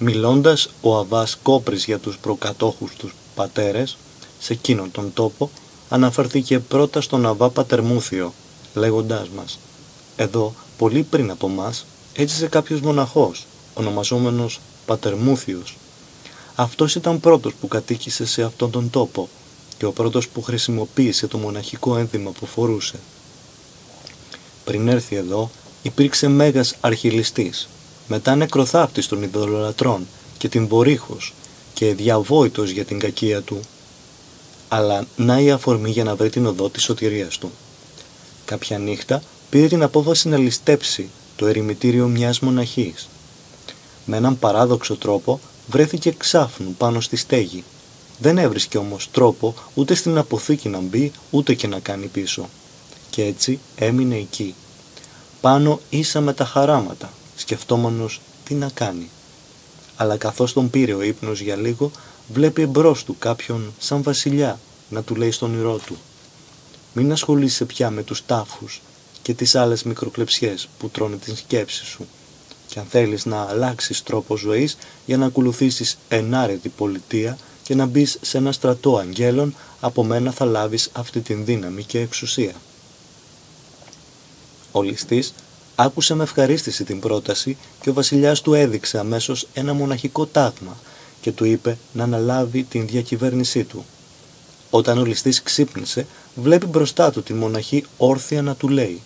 Μιλώντας ο Αβάς Κόπρης για τους προκατόχους τους πατέρες, σε εκείνον τον τόπο, αναφερθήκε πρώτα στον Αβά Πατερμούθιο, λέγοντάς μας «Εδώ, πολύ πριν από μας, έζησε κάποιος μοναχός, ονομαζόμενος Πατερμούθιος. Αυτός ήταν πρώτος που κατοίκησε σε αυτόν τον τόπο και ο πρώτος που χρησιμοποίησε το μοναχικό ένδυμα που φορούσε. Πριν έρθει εδώ, υπήρξε μέγας αρχιλιστής, μετά νεκροθάφτης των ειδωλολατρών και την Βορύχος και διαβόητος για την κακία του. Αλλά να η αφορμή για να βρει την οδό της σωτηρίας του. Κάποια νύχτα πήρε την απόφαση να ληστέψει το ερημητήριο μιας μοναχής. Με έναν παράδοξο τρόπο βρέθηκε ξάφνου πάνω στη στέγη. Δεν έβρισκε όμως τρόπο ούτε στην αποθήκη να μπει ούτε και να κάνει πίσω. Και έτσι έμεινε εκεί. Πάνω ίσα με τα χαράματα, σκεφτόμενος τι να κάνει. Αλλά καθώς τον πήρε ο ύπνος για λίγο, βλέπει εμπρός του κάποιον σαν βασιλιά να του λέει στον ηρώ του «Μην ασχολείσαι πια με τους τάφους και τις άλλες μικροκλεψιές που τρώνε την σκέψη σου και αν θέλεις να αλλάξεις τρόπο ζωής για να ακολουθήσεις ενάρετη πολιτεία και να μπεις σε ένα στρατό αγγέλων, από μένα θα λάβεις αυτή την δύναμη και εξουσία. Ο ληστής άκουσε με ευχαρίστηση την πρόταση και ο βασιλιάς του έδειξε αμέσως ένα μοναχικό τάγμα και του είπε να αναλάβει την διακυβέρνησή του. Όταν ο ληστής ξύπνησε, βλέπει μπροστά του τη μοναχή όρθια να του λέει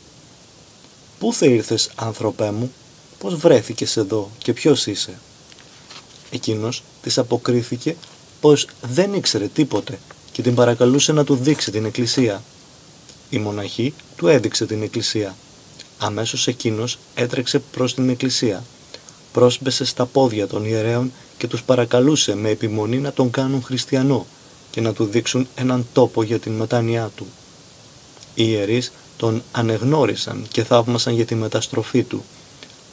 «Πού θα ήρθες, άνθρωπέ μου, πώς βρέθηκες εδώ και ποιος είσαι» Εκείνος της αποκρίθηκε πως δεν ήξερε τίποτε και την παρακαλούσε να του δείξει την εκκλησία. Η μοναχή του έδειξε την εκκλησία. Αμέσως εκείνος έτρεξε προς την εκκλησία. Πρόσπεσε στα πόδια των ιερέων και τους παρακαλούσε με επιμονή να τον κάνουν χριστιανό και να του δείξουν έναν τόπο για την μετάνοιά του. Οι ιερείς τον ανεγνώρισαν και θαύμασαν για τη μεταστροφή του.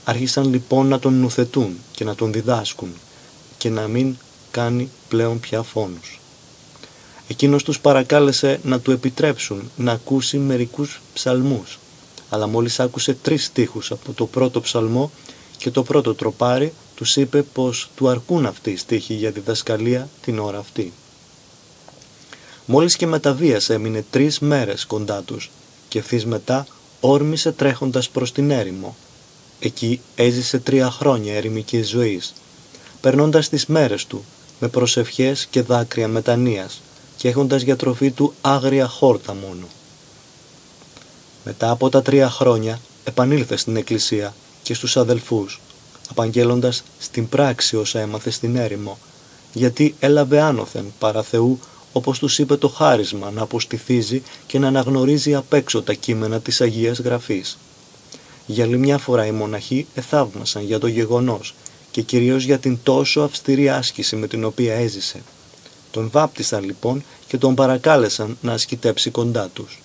Άρχισαν λοιπόν να τον νουθετούν και να τον διδάσκουν και να μην κάνει πλέον πια φόνους. Εκείνος τους παρακάλεσε να του επιτρέψουν να ακούσει μερικούς ψαλμούς, αλλά μόλις άκουσε τρεις στίχους από το πρώτο ψαλμό και το πρώτο τροπάρι, τους είπε πως του αρκούν αυτοί οι στίχοι για διδασκαλία την ώρα αυτή. Μόλις και μεταβίας έμεινε τρεις μέρες κοντά τους και ευθύς μετά όρμησε τρέχοντας προς την έρημο. Εκεί έζησε τρία χρόνια ερημικής ζωής, περνώντας τις μέρες του με προσευχές και δάκρυα μετανοίας και έχοντας για τροφή του άγρια χόρτα μόνο. Μετά από τα τρία χρόνια επανήλθε στην εκκλησία και στους αδελφούς, απαγγέλλοντας στην πράξη όσα έμαθε στην έρημο, γιατί έλαβε άνωθεν παρά Θεού όπως τους είπε το χάρισμα να αποστηθίζει και να αναγνωρίζει απ' έξω τα κείμενα της Αγίας Γραφής. Για άλλη μια φορά οι μοναχοί εθαύμασαν για το γεγονός και κυρίως για την τόσο αυστηρή άσκηση με την οποία έζησε. Τον βάπτισαν λοιπόν και τον παρακάλεσαν να ασκητέψει κοντά τους.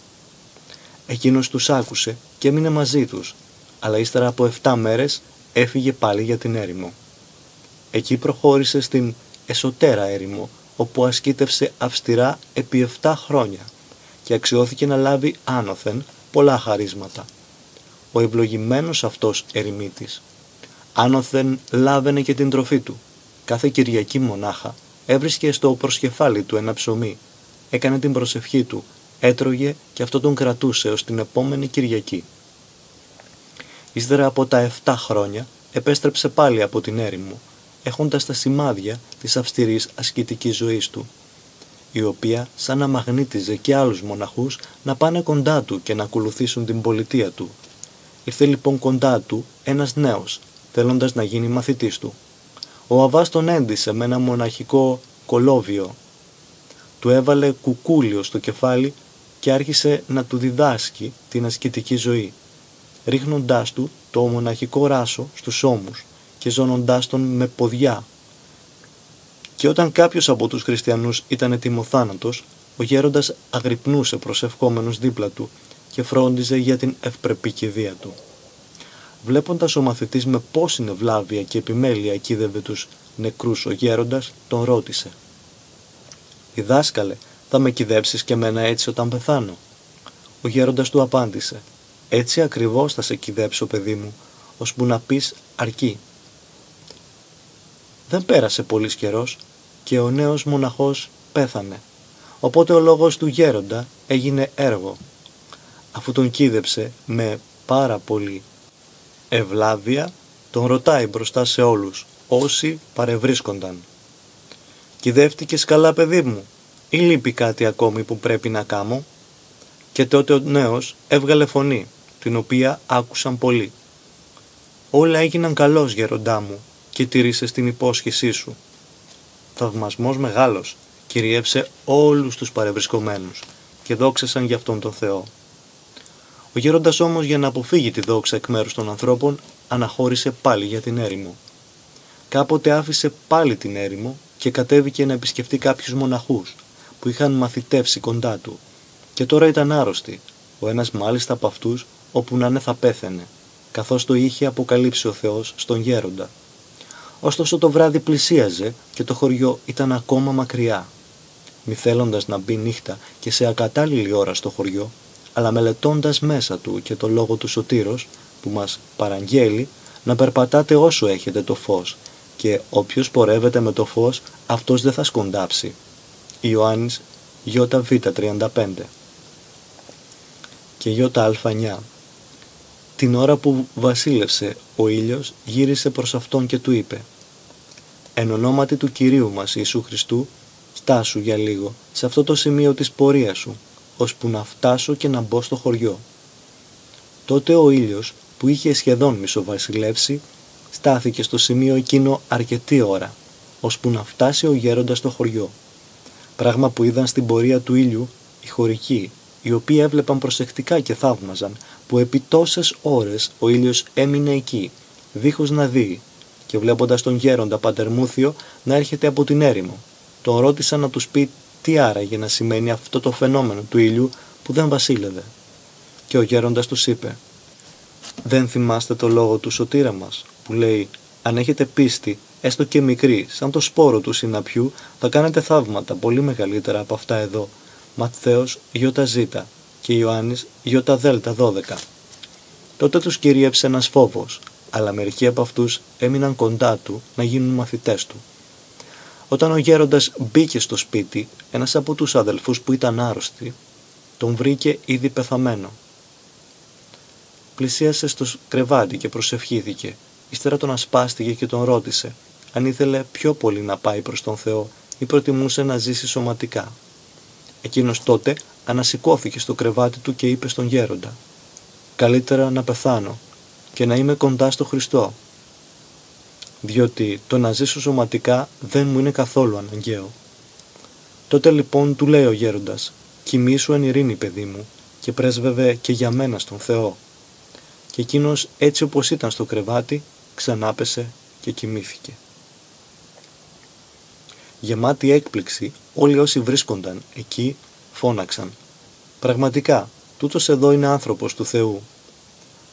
Εκείνος τους άκουσε και έμεινε μαζί τους, αλλά ύστερα από 7 μέρες έφυγε πάλι για την έρημο. Εκεί προχώρησε στην εσωτέρα έρημο, όπου ασκήτευσε αυστηρά επί 7 χρόνια και αξιώθηκε να λάβει άνωθεν πολλά χαρίσματα. Ο ευλογημένος αυτός ερημίτης άνωθεν λάβαινε και την τροφή του. Κάθε Κυριακή μονάχα έβρισκε στο προσκεφάλι του ένα ψωμί, έκανε την προσευχή του, έτρωγε και αυτό τον κρατούσε ως την επόμενη Κυριακή. Ύστερα από τα 7 χρόνια επέστρεψε πάλι από την έρημο, έχοντας τα σημάδια της αυστηρής ασκητικής ζωής του, η οποία σαν να μαγνήτιζε και άλλους μοναχούς να πάνε κοντά του και να ακολουθήσουν την πολιτεία του. Ήρθε λοιπόν κοντά του ένας νέος, θέλοντας να γίνει μαθητής του. Ο Αβάς τον έντισε με ένα μοναχικό κολόβιο. Του έβαλε κουκούλιο στο κεφάλι και άρχισε να του διδάσκει την ασκητική ζωή, ρίχνοντάς του το μοναχικό ράσο στους ώμους και ζώνοντάς τον με ποδιά. Και όταν κάποιος από τους χριστιανούς ήταν ετοιμοθάνατος, ο γέροντας αγρυπνούσε προσευχόμενος δίπλα του και φρόντιζε για την ευπρεπή κηδεία του. Βλέποντας ο μαθητής με πόση βλάβεια και επιμέλεια κοίδευε τους νεκρούς ο γέροντας, τον ρώτησε. «Διδάσκαλε, θα με κυδέψεις και μένα έτσι όταν πεθάνω» Ο γέροντας του απάντησε «Έτσι ακριβώς θα σε κυδέψω παιδί μου, ώσπου να πεις αρκεί». Δεν πέρασε πολύς καιρός και ο νέος μοναχός πέθανε. Οπότε ο λόγος του γέροντα έγινε έργο. Αφού τον κίδεψε με πάρα πολύ ευλάβεια, τον ρωτάει μπροστά σε όλους όσοι παρευρίσκονταν. «Κυδεύτηκες καλά παιδί μου ή λείπει κάτι ακόμη που πρέπει να κάνω» και τότε ο νέος έβγαλε φωνή, την οποία άκουσαν πολλοί. «Όλα έγιναν καλώς γέροντά μου και τηρήσες την υπόσχεσή σου». Θαυμασμός μεγάλος κυριεύσε όλους τους παρευρισκομένους και δόξασαν για αυτόν τον Θεό. Ο γέροντας όμως για να αποφύγει τη δόξα εκ μέρους των ανθρώπων αναχώρησε πάλι για την έρημο. Κάποτε άφησε πάλι την έρημο και κατέβηκε να επισκεφτεί κάποιους μοναχούς που είχαν μαθητεύσει κοντά του και τώρα ήταν άρρωστοι, ο ένας μάλιστα από αυτούς όπου να είναι θα πέθαινε, καθώς το είχε αποκαλύψει ο Θεός στον γέροντα. Ωστόσο το βράδυ πλησίαζε και το χωριό ήταν ακόμα μακριά. Μη θέλοντας να μπει νύχτα και σε ακατάλληλη ώρα στο χωριό, αλλά μελετώντας μέσα του και το λόγο του Σωτήρος που μας παραγγέλει να περπατάτε όσο έχετε το φως και όποιος πορεύεται με το φως αυτός δεν θα σκοντάψει. Ιωάννης ΙΒ35 και ΙΑ9 Την ώρα που βασίλευσε ο ήλιος γύρισε προς αυτόν και του είπε «Εν ονόματι του Κυρίου μας Ιησού Χριστού στάσου για λίγο σε αυτό το σημείο της πορείας σου ώσπου να φτάσω και να μπω στο χωριό». Τότε ο ήλιος που είχε σχεδόν μισοβασιλεύσει στάθηκε στο σημείο εκείνο αρκετή ώρα ώσπου να φτάσει ο γέροντας στο χωριό. Πράγμα που είδαν στην πορεία του ήλιου οι χωρικοί οι οποίοι έβλεπαν προσεκτικά και θαύμαζαν που επί τόσες ώρες ο ήλιος έμεινε εκεί δίχως να δει και βλέποντας τον γέροντα Πατερμούθιο να έρχεται από την έρημο. Τον ρώτησαν να τους πει τι άραγε να σημαίνει αυτό το φαινόμενο του ήλιου που δεν βασίλευε. Και ο γέροντας τους είπε «Δεν θυμάστε το λόγο του σωτήρα μας που λέει «Αν έχετε πίστη, έστω και μικρή, σαν το σπόρο του συναπιού, θα κάνετε θαύματα πολύ μεγαλύτερα από αυτά εδώ». Ματθαίος ΙΖ και Ιωάννης ΙΔ 12. Τότε τους κυρίεψε ένας φόβος, αλλά μερικοί από αυτούς έμειναν κοντά του να γίνουν μαθητές του. Όταν ο γέροντας μπήκε στο σπίτι, ένας από τους αδελφούς που ήταν άρρωστοι, τον βρήκε ήδη πεθαμένο. Πλησίασε στο κρεβάτι και προσευχήθηκε, ύστερα τον ασπάστηκε και τον ρώτησε αν ήθελε πιο πολύ να πάει προς τον Θεό ή προτιμούσε να ζήσει σωματικά. Εκείνος τότε ανασηκώθηκε στο κρεβάτι του και είπε στον γέροντα «Καλύτερα να πεθάνω και να είμαι κοντά στο Χριστό, διότι το να ζήσω σωματικά δεν μου είναι καθόλου αναγκαίο». Τότε λοιπόν του λέει ο γέροντας «Κοιμήσου εν ειρήνη παιδί μου» και πρέσβευε και για μένα στον Θεό. Και εκείνος έτσι όπως ήταν στο κρεβάτι ξανάπεσε και κοιμήθηκε. Γεμάτη έκπληξη, όλοι όσοι βρίσκονταν εκεί φώναξαν. Πραγματικά, τούτος εδώ είναι άνθρωπος του Θεού.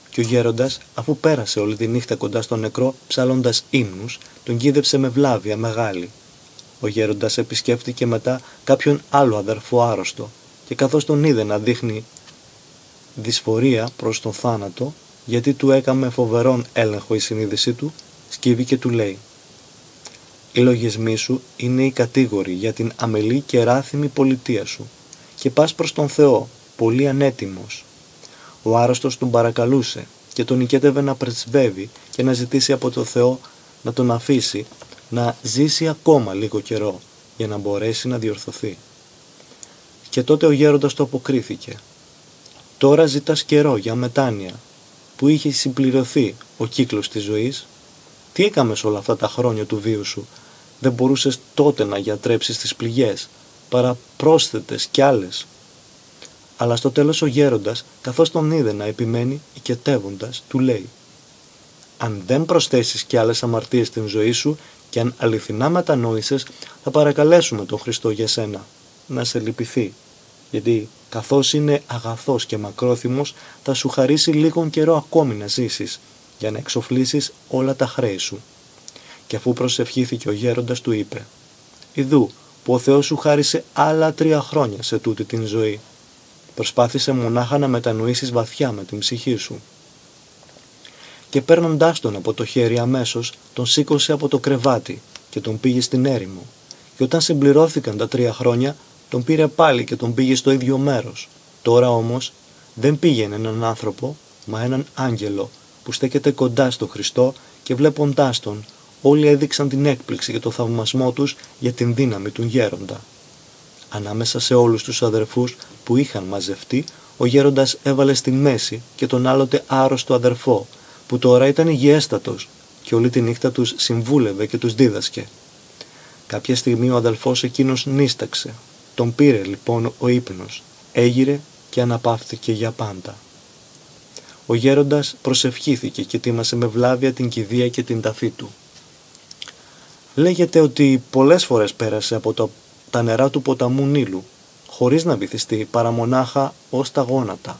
Και ο γέροντας, αφού πέρασε όλη τη νύχτα κοντά στον νεκρό, ψάλλοντας ύμνους, τον κίδεψε με βλάβια μεγάλη. Ο γέροντας επισκέφτηκε μετά κάποιον άλλο αδερφό άρρωστο και καθώς τον είδε να δείχνει δυσφορία προς τον θάνατο, γιατί του έκαμε φοβερόν έλεγχο η συνείδησή του, σκύβει και του λέει οι λογισμοί σου είναι οι κατήγοροι για την αμελή και ράθιμη πολιτεία σου και πας προς τον Θεό, πολύ ανέτοιμος. Ο άρρωστος τον παρακαλούσε και τον νικέτευε να πρεσβεύει και να ζητήσει από τον Θεό να τον αφήσει να ζήσει ακόμα λίγο καιρό για να μπορέσει να διορθωθεί. Και τότε ο γέροντας το αποκρίθηκε. Τώρα ζητάς καιρό για μετάνοια που είχε συμπληρωθεί ο κύκλος της ζωής. Τι έκαμες όλα αυτά τα χρόνια του βίου σου; Δεν μπορούσες τότε να γιατρέψεις τις πληγές, παρά πρόσθετες κι άλλες. Αλλά στο τέλος ο γέροντας, καθώς τον είδε να επιμένει, οικετεύοντας, του λέει «Αν δεν προσθέσεις κι άλλες αμαρτίες στην ζωή σου και αν αληθινά μετανόησες, θα παρακαλέσουμε τον Χριστό για σένα, να σε λυπηθεί, γιατί καθώς είναι αγαθός και μακρόθυμος, θα σου χαρίσει λίγον καιρό ακόμη να ζήσεις, για να εξοφλήσεις όλα τα χρέη σου» και αφού προσευχήθηκε ο γέροντας του είπε «Ιδού που ο Θεός σου χάρισε άλλα τρία χρόνια σε τούτη την ζωή. Προσπάθησε μονάχα να μετανοήσεις βαθιά με την ψυχή σου». Και παίρνοντάς τον από το χέρι αμέσως, τον σήκωσε από το κρεβάτι και τον πήγε στην έρημο. Και όταν συμπληρώθηκαν τα τρία χρόνια, τον πήρε πάλι και τον πήγε στο ίδιο μέρος. Τώρα όμως δεν πήγαινε έναν άνθρωπο, μα έναν άγγελο που στέκεται κοντά στο Χριστό και βλέποντάς τον, όλοι έδειξαν την έκπληξη και το θαυμασμό τους για την δύναμη του γέροντα. Ανάμεσα σε όλους τους αδερφούς που είχαν μαζευτεί, ο γέροντας έβαλε στη μέση και τον άλλοτε άρρωστο αδερφό, που τώρα ήταν υγιέστατος και όλη τη νύχτα τους συμβούλευε και τους δίδασκε. Κάποια στιγμή ο αδελφός εκείνος νίσταξε. Τον πήρε λοιπόν ο ύπνος, έγειρε και αναπαύθηκε για πάντα. Ο γέροντας προσευχήθηκε και τίμασε με βλάβια την κηδεία και την ταφή του. Λέγεται ότι πολλές φορές πέρασε από το, τα νερά του ποταμού Νείλου, χωρίς να βυθιστεί παρά μονάχα ως τα γόνατα.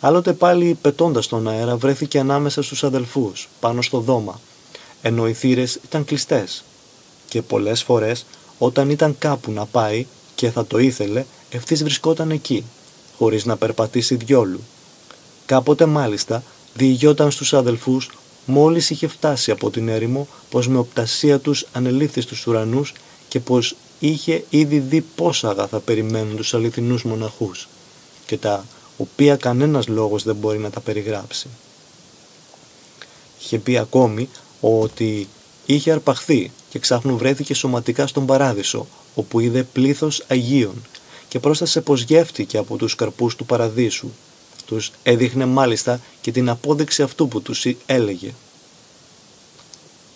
Άλλοτε πάλι πετώντας τον αέρα βρέθηκε ανάμεσα στους αδελφούς, πάνω στο δώμα, ενώ οι θύρες ήταν κλειστές. Και πολλές φορές όταν ήταν κάπου να πάει και θα το ήθελε, ευθύς βρισκόταν εκεί, χωρίς να περπατήσει διόλου. Κάποτε μάλιστα διηγιόταν στους αδελφούς μόλις είχε φτάσει από την έρημο πως με οπτασία τους ανελήφθη στους ουρανούς και πως είχε ήδη δει πόσα αγαθά περιμένουν τους αληθινούς μοναχούς και τα οποία κανένας λόγος δεν μπορεί να τα περιγράψει. Είχε πει ακόμη ότι είχε αρπαχθεί και ξάφνου βρέθηκε σωματικά στον παράδεισο όπου είδε πλήθος Αγίων και πρόσθεσε πως γεύτηκε από τους καρπούς του παραδείσου. Τους έδειχνε μάλιστα και την απόδειξη αυτού που τους έλεγε.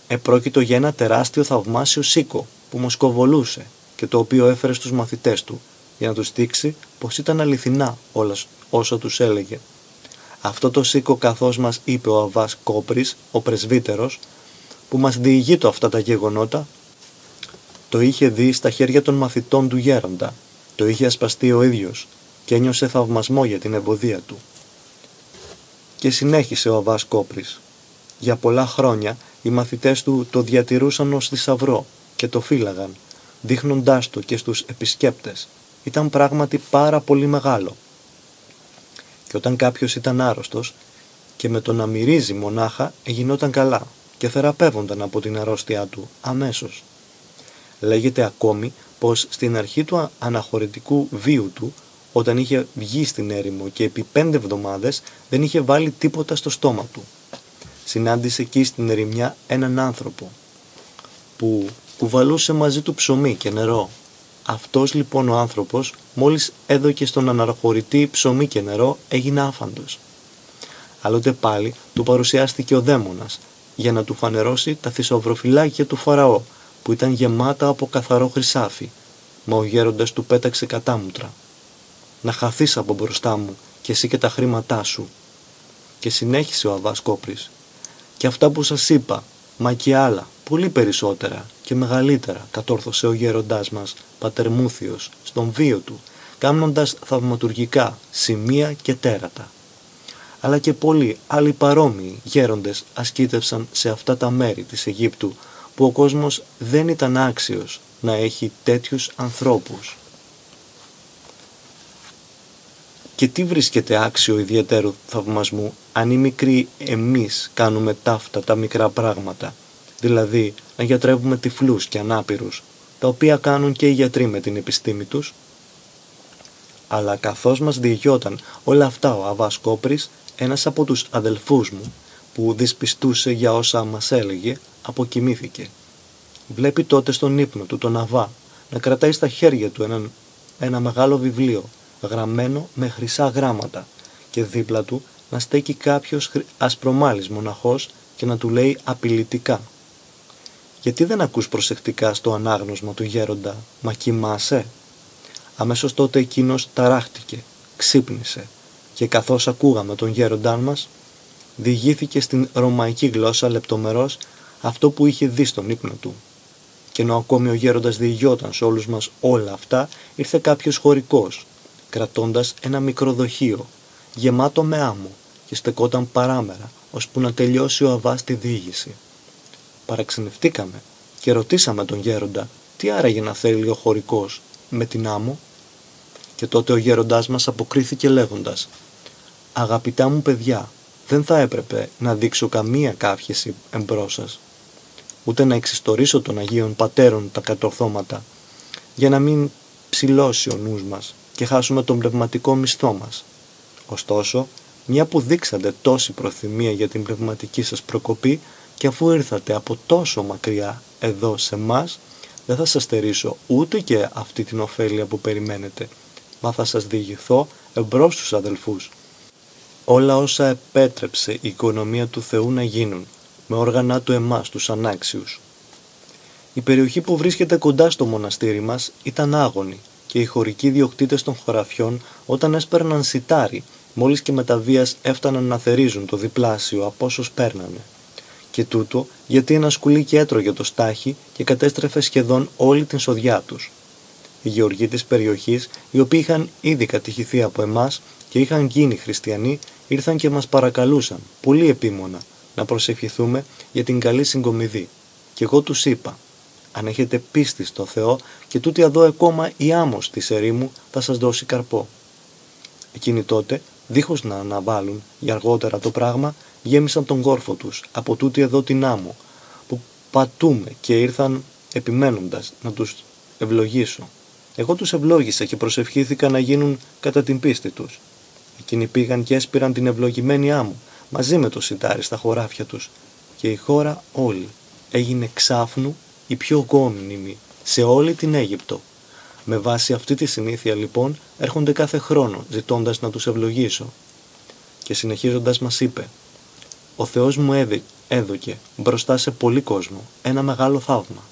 Επρόκειτο για ένα τεράστιο θαυμάσιο σίκο που μοσκοβολούσε και το οποίο έφερε στους μαθητές του για να τους δείξει πως ήταν αληθινά όλα όσα τους έλεγε. Αυτό το σίκο καθώς μας είπε ο Αβάς Κόπρης, ο πρεσβύτερος, που μας διηγεί το αυτά τα γεγονότα, το είχε δει στα χέρια των μαθητών του γέροντα, το είχε ασπαστεί ο ίδιος και ένιωσε θαυμασμό για την εμποδία του. Και συνέχισε ο Αβάς Κόπρης. Για πολλά χρόνια οι μαθητές του το διατηρούσαν ως θησαυρό και το φύλαγαν, δείχνοντάς το και στους επισκέπτες. Ήταν πράγματι πάρα πολύ μεγάλο. Και όταν κάποιος ήταν άρρωστος και με το να μυρίζει μονάχα γινόταν καλά και θεραπεύονταν από την αρρώστια του αμέσως. Λέγεται ακόμη πως στην αρχή του αναχωρητικού βίου του, όταν είχε βγει στην έρημο και επί πέντε εβδομάδες δεν είχε βάλει τίποτα στο στόμα του. Συνάντησε εκεί στην ερημιά έναν άνθρωπο που κουβαλούσε μαζί του ψωμί και νερό. Αυτός λοιπόν ο άνθρωπος μόλις έδωκε στον αναχωρητή ψωμί και νερό έγινε άφαντος. Άλλοτε πάλι του παρουσιάστηκε ο δαίμονας για να του φανερώσει τα θησαυροφυλάκια του Φαραώ που ήταν γεμάτα από καθαρό χρυσάφι, μα ο γέροντας του πέταξε κατάμουτρα. «Να χαθείς από μπροστά μου και εσύ και τα χρήματά σου». Και συνέχισε ο Αβάς Κόπρης. «Και αυτά που σας είπα, μα και άλλα, πολύ περισσότερα και μεγαλύτερα, κατόρθωσε ο γέροντάς μας, πατερμούθιος, στον βίο του, κάνοντας θαυματουργικά σημεία και τέρατα. Αλλά και πολλοί άλλοι παρόμοιοι γέροντες ασκήτευσαν σε αυτά τα μέρη της Αιγύπτου που ο κόσμος δεν ήταν άξιος να έχει τέτοιους ανθρώπους. Και τι βρίσκεται άξιο ιδιαίτερου θαυμασμού αν οι μικροί εμείς κάνουμε ταύτα τα μικρά πράγματα, δηλαδή να γιατρεύουμε τυφλούς και ανάπηρους, τα οποία κάνουν και οι γιατροί με την επιστήμη τους. Αλλά καθώς μας διηγιόταν όλα αυτά ο Αβάς Κόπρης, ένας από τους αδελφούς μου, που δυσπιστούσε για όσα μας έλεγε, αποκοιμήθηκε. Βλέπει τότε στον ύπνο του τον Αβά να κρατάει στα χέρια του ένα, ένα μεγάλο βιβλίο γραμμένο με χρυσά γράμματα και δίπλα του να στέκει κάποιος ασπρομάλης μοναχός και να του λέει απειλητικά «Γιατί δεν ακούς προσεκτικά στο ανάγνωσμα του γέροντα, μα κοιμάσαι» Αμέσως τότε εκείνος ταράχτηκε, ξύπνησε και καθώς ακούγαμε τον γέροντά μας διηγήθηκε στην ρωμαϊκή γλώσσα λεπτομερώς αυτό που είχε δει στον ύπνο του. Και ενώ ακόμη ο γέροντας διηγιόταν σε όλους μας όλα αυτά, ήρθε κάποιος χωρικός, κρατώντας ένα μικρό δοχείο, γεμάτο με άμμο και στεκόταν παράμερα, ώσπου να τελειώσει ο Αβάς τη διήγηση. Παραξενευτήκαμε και ρωτήσαμε τον γέροντα τι άραγε να θέλει ο χωρικός με την άμμο και τότε ο γέροντάς μας αποκρίθηκε λέγοντας «Αγαπητά μου παιδιά, δεν θα έπρεπε να δείξω καμία κάφιεση εμπρός σας. ούτε να εξιστορήσω των Αγίων Πατέρων τα κατορθώματα, για να μην ψηλώσει ο νους μας και χάσουμε τον πνευματικό μισθό μας. Ωστόσο, μια που δείξατε τόση προθυμία για την πνευματική σας προκοπή και αφού ήρθατε από τόσο μακριά εδώ σε μας, δεν θα σας στερήσω ούτε και αυτή την ωφέλεια που περιμένετε, μα θα σας διηγηθώ εμπρός στους αδελφούς. Όλα όσα επέτρεψε η οικονομία του Θεού να γίνουν, με όργανα του εμάς τους ανάξιους. Η περιοχή που βρίσκεται κοντά στο μοναστήρι μας ήταν άγωνη και οι χωρικοί διοκτήτες των χωραφιών όταν έσπερναν σιτάρι, μόλις και με τα βίας έφταναν να θερίζουν το διπλάσιο από όσο παίρνανε. Και τούτο γιατί ένα σκουλίκι έτρωγε το στάχι και κατέστρεφε σχεδόν όλη την σοδιά τους. Οι γεωργοί της περιοχής, οι οποίοι είχαν ήδη κατηχηθεί από εμάς και είχαν γίνει χριστιανοί, ήρθαν και μας παρακαλούσαν, πολύ επίμονα, να προσευχηθούμε για την καλή συγκομιδή. Και εγώ τους είπα, αν έχετε πίστη στο Θεό και τούτη εδώ ακόμα η άμμος της ερήμου θα σας δώσει καρπό. Εκείνοι τότε, δίχως να αναβάλουν για αργότερα το πράγμα, γέμισαν τον κόρφο τους από τούτη εδώ την άμμο, που πατούμε και ήρθαν επιμένοντας να τους ευλογήσω. Εγώ τους ευλόγησα και προσευχήθηκα να γίνουν κατά την πίστη τους. Εκείνοι πήγαν και έσπηραν την ευλογημένη άμμο, μαζί με το σιτάρι στα χωράφια τους, και η χώρα όλη έγινε ξάφνου η πιο γόμνημη σε όλη την Αίγυπτο. Με βάση αυτή τη συνήθεια λοιπόν έρχονται κάθε χρόνο ζητώντας να τους ευλογήσω. Και συνεχίζοντας μας είπε «Ο Θεός μου έδωκε μπροστά σε πολύ κόσμο ένα μεγάλο θαύμα.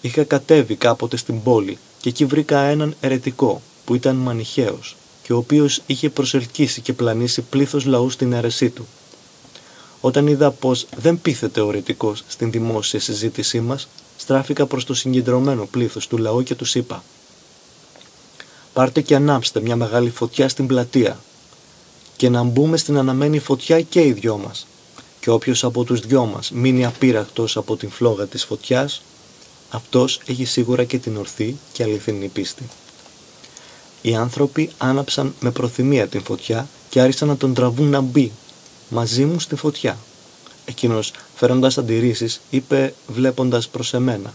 Είχα κατέβει κάποτε στην πόλη και εκεί βρήκα έναν ερετικό που ήταν μανιχαίος και ο οποίος είχε προσελκύσει και πλανήσει πλήθος λαούς στην αίρεσή του. Όταν είδα πως δεν πείθεται ο ερετικός στην δημόσια συζήτησή μας, στράφηκα προς το συγκεντρωμένο πλήθος του λαού και τους είπα «Πάρτε και ανάψτε μια μεγάλη φωτιά στην πλατεία και να μπούμε στην αναμένη φωτιά και οι δυο μας και όποιος από τους δυο μας μείνει απείραχτος από την φλόγα της φωτιάς αυτός έχει σίγουρα και την ορθή και αληθινή πίστη. Οι άνθρωποι άναψαν με προθυμία την φωτιά και άρχισαν να τον τραβούν να μπει μαζί μου στη φωτιά. Εκείνος φέροντας αντιρρήσεις είπε βλέποντας προς εμένα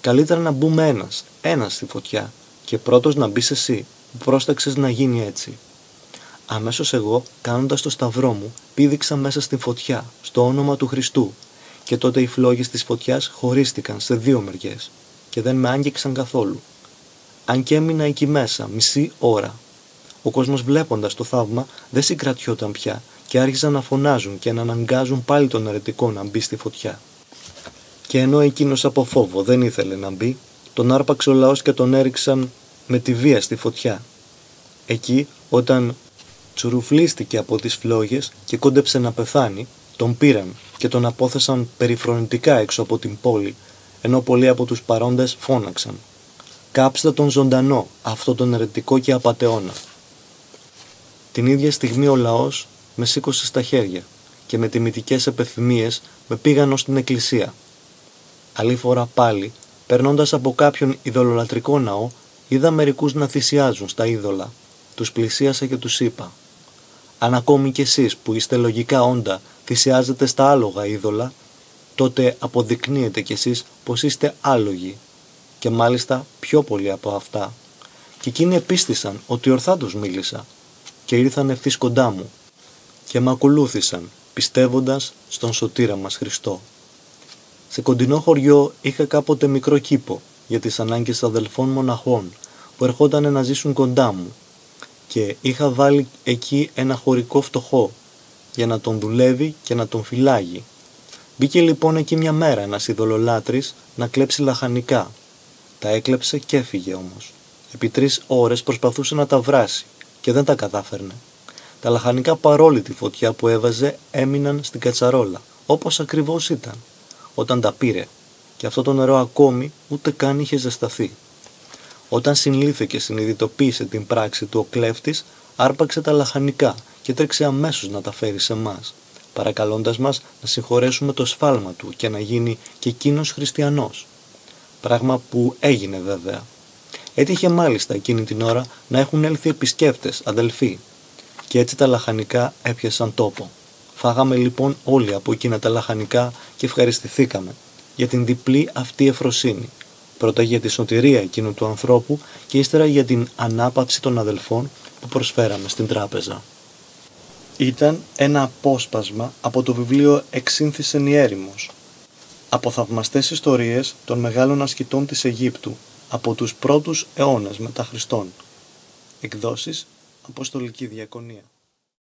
«Καλύτερα να μπούμε ένας, ένας στη φωτιά και πρώτος να μπεις εσύ που πρόσταξες να γίνει έτσι». Αμέσως εγώ, κάνοντας το σταυρό μου, πήδηξα μέσα στη φωτιά, στο όνομα του Χριστού και τότε οι φλόγες της φωτιάς χωρίστηκαν σε δύο μεριές και δεν με άγγιξαν καθόλου. Αν και έμεινα εκεί μέσα μισή ώρα. Ο κόσμος βλέποντας το θαύμα δεν συγκρατιόταν πια και άρχισαν να φωνάζουν και να αναγκάζουν πάλι τον αρετικό να μπει στη φωτιά. Και ενώ εκείνος από φόβο δεν ήθελε να μπει, τον άρπαξε ο λαός και τον έριξαν με τη βία στη φωτιά. Εκεί, όταν τσουρουφλίστηκε από τις φλόγες και κόντεψε να πεθάνει, τον πήραν και τον απόθεσαν περιφρονητικά έξω από την πόλη, ενώ πολλοί από τους παρόντες φώναξαν. «Κάψτε τον ζωντανό, αυτό τον ερετικό και απατεώνα». Την ίδια στιγμή ο λαός με σήκωσε στα χέρια και με τιμητικές επιθυμίες με πήγαν ως την εκκλησία. Άλλη φορά πάλι, περνώντας από κάποιον ειδωλολατρικό ναό, είδα μερικούς να θυσιάζουν στα είδωλα. Τους πλησίασα και τους είπα αν ακόμη κι εσείς που είστε λογικά όντα θυσιάζετε στα άλογα είδωλα, τότε αποδεικνύετε κι εσείς πως είστε άλογοι και μάλιστα πιο πολύ από αυτά. Και εκείνοι επίστησαν ότι ορθά τους μίλησα και ήρθαν ευθύς κοντά μου και με ακολούθησαν πιστεύοντας στον σωτήρα μας Χριστό. Σε κοντινό χωριό είχα κάποτε μικρό κήπο για τις ανάγκες αδελφών μοναχών που ερχόταν να ζήσουν κοντά μου και είχα βάλει εκεί ένα χωρικό φτωχό για να τον δουλεύει και να τον φυλάγει. Μπήκε λοιπόν εκεί μια μέρα ένας ειδωλολάτρης να κλέψει λαχανικά. Τα έκλεψε και έφυγε όμως. Επί τρεις ώρες προσπαθούσε να τα βράσει και δεν τα κατάφερνε. Τα λαχανικά παρόλη τη φωτιά που έβαζε έμειναν στην κατσαρόλα, όπως ακριβώς ήταν, όταν τα πήρε και αυτό το νερό ακόμη ούτε καν είχε ζεσταθεί. Όταν συνήλθε και συνειδητοποίησε την πράξη του ο κλέφτης, άρπαξε τα λαχανικά και τρέξε αμέσως να τα φέρει σε εμάς, παρακαλώντας μας να συγχωρέσουμε το σφάλμα του και να γίνει και εκείνος χριστιανός. Πράγμα που έγινε βέβαια. Έτυχε μάλιστα εκείνη την ώρα να έχουν έλθει επισκέπτες, αδελφοί, και έτσι τα λαχανικά έπιασαν τόπο. Φάγαμε λοιπόν όλοι από εκείνα τα λαχανικά και ευχαριστηθήκαμε για την διπλή αυτή εφροσύνη. Πρώτα για τη σωτηρία εκείνου του ανθρώπου και ύστερα για την ανάπαυση των αδελφών που προσφέραμε στην τράπεζα. Ήταν ένα απόσπασμα από το βιβλίο «Εξήνθησεν η έρημος». Από θαυμαστές ιστορίες των μεγάλων ασκητών της Αιγύπτου από τους πρώτους αιώνες μετά Χριστόν. Εκδόσεις Αποστολική Διακονία.